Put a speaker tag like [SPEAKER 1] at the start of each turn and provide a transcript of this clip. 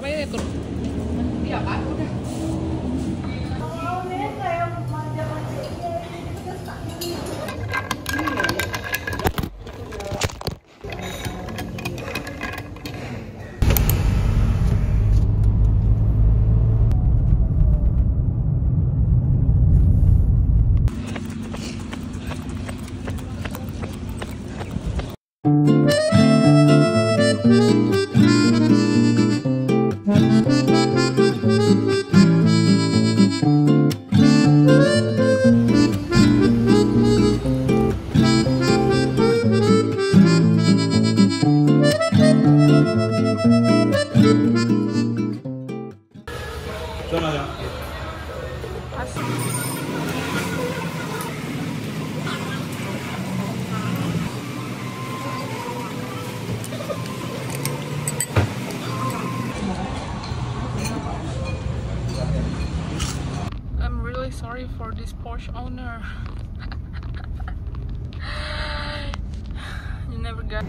[SPEAKER 1] Caballo de cruz. Sorry for this Porsche owner. you never got.